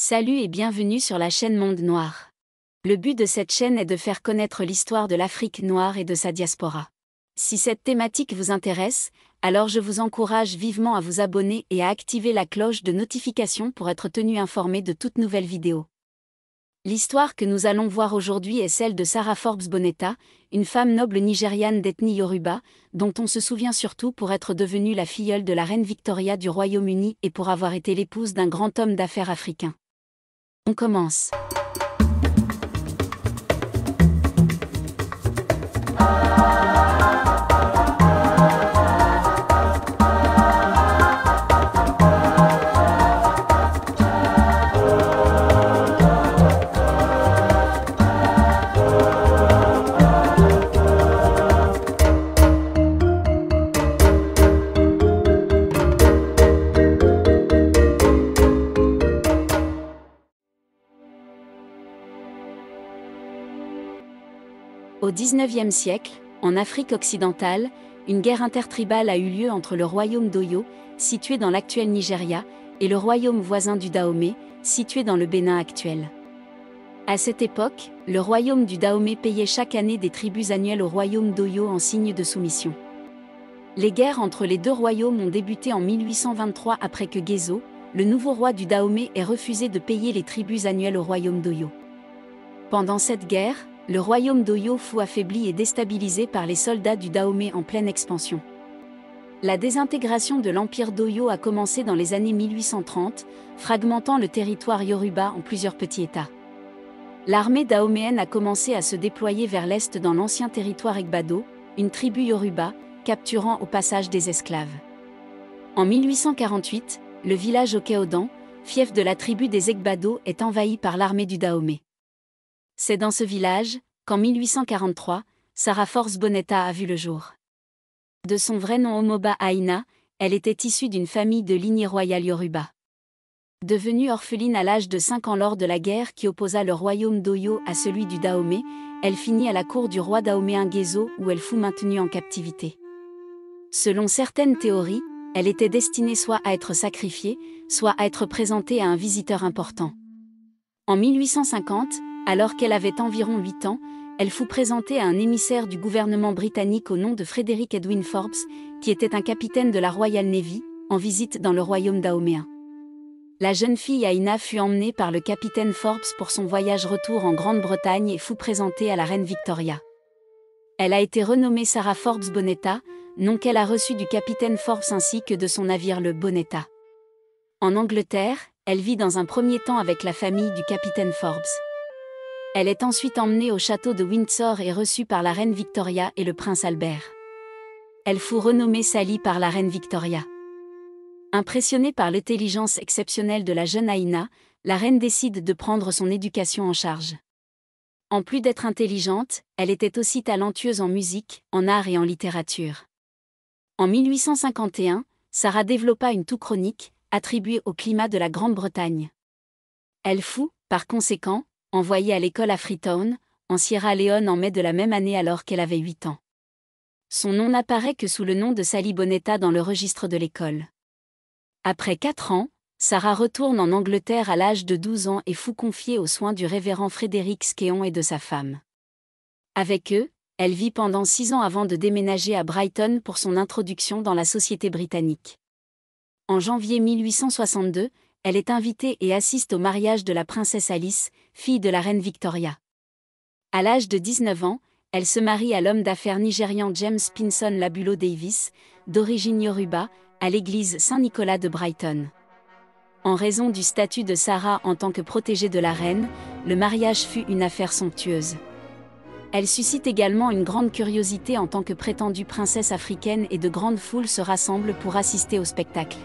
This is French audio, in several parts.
Salut et bienvenue sur la chaîne Monde Noir. Le but de cette chaîne est de faire connaître l'histoire de l'Afrique noire et de sa diaspora. Si cette thématique vous intéresse, alors je vous encourage vivement à vous abonner et à activer la cloche de notification pour être tenu informé de toutes nouvelles vidéos. L'histoire que nous allons voir aujourd'hui est celle de Sarah Forbes Bonetta, une femme noble nigériane d'ethnie Yoruba, dont on se souvient surtout pour être devenue la filleule de la reine Victoria du Royaume-Uni et pour avoir été l'épouse d'un grand homme d'affaires africain. On commence. Au XIXe siècle, en Afrique occidentale, une guerre intertribale a eu lieu entre le royaume d'Oyo, situé dans l'actuel Nigeria, et le royaume voisin du Dahomey, situé dans le Bénin actuel. À cette époque, le royaume du Dahomey payait chaque année des tribus annuelles au royaume d'Oyo en signe de soumission. Les guerres entre les deux royaumes ont débuté en 1823 après que Gezo, le nouveau roi du Dahomey, ait refusé de payer les tribus annuelles au royaume d'Oyo. Pendant cette guerre, le royaume d'Oyo fut affaibli et déstabilisé par les soldats du Dahomey en pleine expansion. La désintégration de l'empire d'Oyo a commencé dans les années 1830, fragmentant le territoire yoruba en plusieurs petits États. L'armée dahoméenne a commencé à se déployer vers l'est dans l'ancien territoire Egbado, une tribu yoruba, capturant au passage des esclaves. En 1848, le village Okeodan, fief de la tribu des Egbado, est envahi par l'armée du Dahomey. C'est dans ce village, qu'en 1843, Sarah Force Bonetta a vu le jour. De son vrai nom Omoba Aina, elle était issue d'une famille de lignée royale Yoruba. Devenue orpheline à l'âge de 5 ans lors de la guerre qui opposa le royaume d'Oyo à celui du Dahomey, elle finit à la cour du roi Dahomey Ngezo où elle fut maintenue en captivité. Selon certaines théories, elle était destinée soit à être sacrifiée, soit à être présentée à un visiteur important. En 1850, alors qu'elle avait environ 8 ans, elle fut présentée à un émissaire du gouvernement britannique au nom de Frederick Edwin Forbes, qui était un capitaine de la Royal Navy, en visite dans le royaume dahoméen. La jeune fille Aina fut emmenée par le capitaine Forbes pour son voyage retour en Grande-Bretagne et fut présentée à la reine Victoria. Elle a été renommée Sarah Forbes Bonetta, nom qu'elle a reçu du capitaine Forbes ainsi que de son navire le Bonetta. En Angleterre, elle vit dans un premier temps avec la famille du capitaine Forbes. Elle est ensuite emmenée au château de Windsor et reçue par la reine Victoria et le prince Albert. Elle fut renommée Sally par la reine Victoria. Impressionnée par l'intelligence exceptionnelle de la jeune Aïna, la reine décide de prendre son éducation en charge. En plus d'être intelligente, elle était aussi talentueuse en musique, en art et en littérature. En 1851, Sarah développa une toux chronique, attribuée au climat de la Grande-Bretagne. Elle fut, par conséquent, envoyée à l'école à Freetown, en Sierra Leone en mai de la même année alors qu'elle avait 8 ans. Son nom n'apparaît que sous le nom de Sally Bonetta dans le registre de l'école. Après 4 ans, Sarah retourne en Angleterre à l'âge de 12 ans et fut confiée aux soins du révérend Frédéric Skeon et de sa femme. Avec eux, elle vit pendant 6 ans avant de déménager à Brighton pour son introduction dans la société britannique. En janvier 1862, elle est invitée et assiste au mariage de la princesse Alice, fille de la reine Victoria. À l'âge de 19 ans, elle se marie à l'homme d'affaires nigérian James Pinson Labulo Davis, d'origine yoruba, à l'église Saint-Nicolas de Brighton. En raison du statut de Sarah en tant que protégée de la reine, le mariage fut une affaire somptueuse. Elle suscite également une grande curiosité en tant que prétendue princesse africaine et de grandes foules se rassemblent pour assister au spectacle.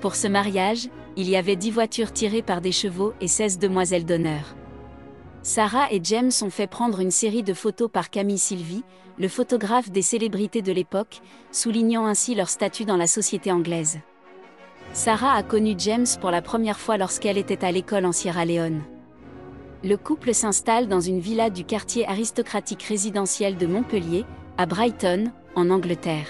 Pour ce mariage, il y avait dix voitures tirées par des chevaux et 16 demoiselles d'honneur. Sarah et James ont fait prendre une série de photos par Camille Sylvie, le photographe des célébrités de l'époque, soulignant ainsi leur statut dans la société anglaise. Sarah a connu James pour la première fois lorsqu'elle était à l'école en Sierra Leone. Le couple s'installe dans une villa du quartier aristocratique résidentiel de Montpellier, à Brighton, en Angleterre.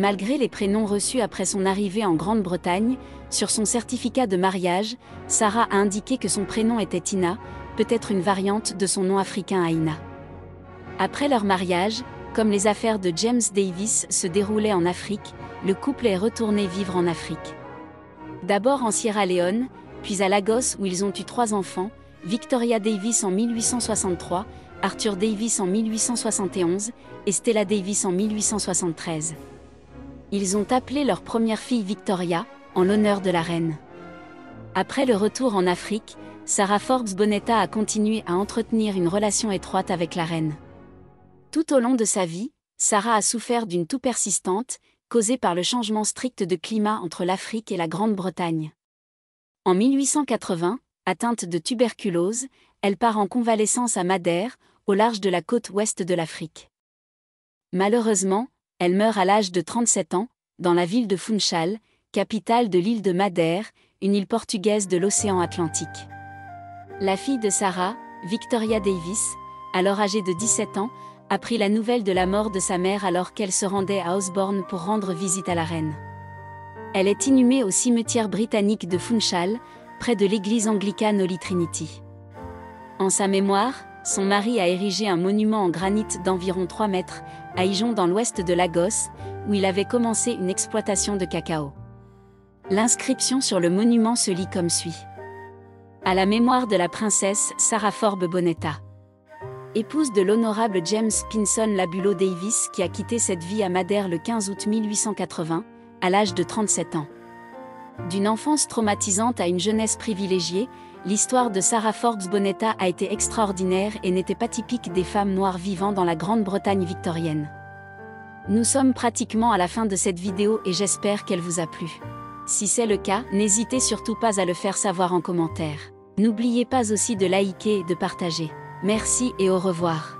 Malgré les prénoms reçus après son arrivée en Grande-Bretagne, sur son certificat de mariage, Sarah a indiqué que son prénom était Ina, peut-être une variante de son nom africain Aina. Après leur mariage, comme les affaires de James Davis se déroulaient en Afrique, le couple est retourné vivre en Afrique. D'abord en Sierra Leone, puis à Lagos où ils ont eu trois enfants, Victoria Davis en 1863, Arthur Davis en 1871 et Stella Davis en 1873. Ils ont appelé leur première fille Victoria, en l'honneur de la reine. Après le retour en Afrique, Sarah Forbes Bonetta a continué à entretenir une relation étroite avec la reine. Tout au long de sa vie, Sarah a souffert d'une toux persistante, causée par le changement strict de climat entre l'Afrique et la Grande-Bretagne. En 1880, atteinte de tuberculose, elle part en convalescence à Madère, au large de la côte ouest de l'Afrique. Malheureusement, elle meurt à l'âge de 37 ans, dans la ville de Funchal, capitale de l'île de Madère, une île portugaise de l'océan Atlantique. La fille de Sarah, Victoria Davis, alors âgée de 17 ans, apprit la nouvelle de la mort de sa mère alors qu'elle se rendait à Osborne pour rendre visite à la reine. Elle est inhumée au cimetière britannique de Funchal, près de l'église anglicane Holy Trinity. En sa mémoire, son mari a érigé un monument en granit d'environ 3 mètres, à Ijon dans l'ouest de Lagos, où il avait commencé une exploitation de cacao. L'inscription sur le monument se lit comme suit. À la mémoire de la princesse Sarah Forbes Bonetta épouse de l'honorable James Pinson Labulo Davis qui a quitté cette vie à Madère le 15 août 1880, à l'âge de 37 ans. D'une enfance traumatisante à une jeunesse privilégiée, l'histoire de Sarah Forbes Bonetta a été extraordinaire et n'était pas typique des femmes noires vivant dans la Grande-Bretagne victorienne. Nous sommes pratiquement à la fin de cette vidéo et j'espère qu'elle vous a plu. Si c'est le cas, n'hésitez surtout pas à le faire savoir en commentaire. N'oubliez pas aussi de liker et de partager. Merci et au revoir.